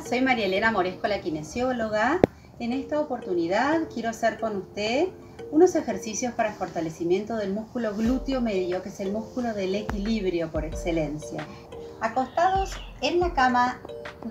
soy María Elena Moresco, la kinesióloga. En esta oportunidad quiero hacer con usted unos ejercicios para fortalecimiento del músculo glúteo medio, que es el músculo del equilibrio por excelencia. Acostados en la cama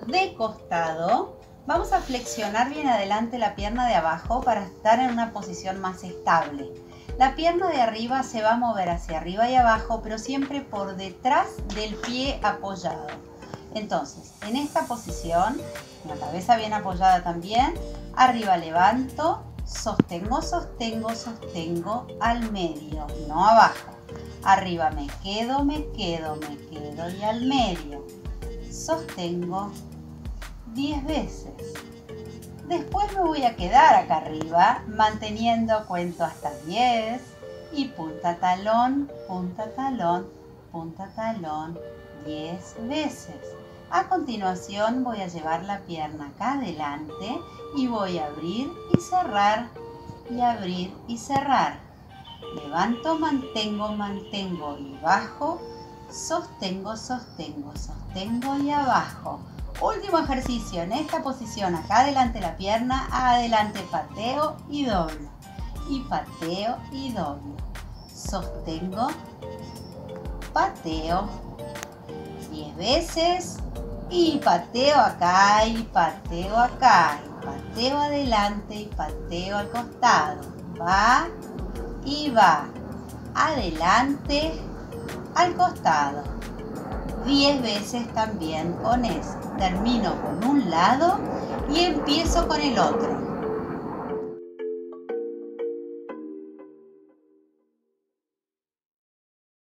de costado, vamos a flexionar bien adelante la pierna de abajo para estar en una posición más estable. La pierna de arriba se va a mover hacia arriba y abajo, pero siempre por detrás del pie apoyado. Entonces, en esta posición, la cabeza bien apoyada también, arriba levanto, sostengo, sostengo, sostengo al medio, no abajo. Arriba me quedo, me quedo, me quedo y al medio. Sostengo 10 veces. Después me voy a quedar acá arriba manteniendo cuento hasta 10 y punta talón, punta talón, punta talón 10 veces. A continuación voy a llevar la pierna acá adelante y voy a abrir y cerrar y abrir y cerrar. Levanto, mantengo, mantengo y bajo. Sostengo, sostengo, sostengo y abajo. Último ejercicio en esta posición. Acá adelante la pierna, adelante pateo y doblo. Y pateo y doblo. Sostengo, pateo 10 veces y pateo acá y pateo acá y pateo adelante y pateo al costado. Va y va. Adelante al costado. 10 veces también con eso. Termino con un lado y empiezo con el otro.